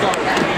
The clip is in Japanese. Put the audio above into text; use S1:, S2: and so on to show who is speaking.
S1: Let's go.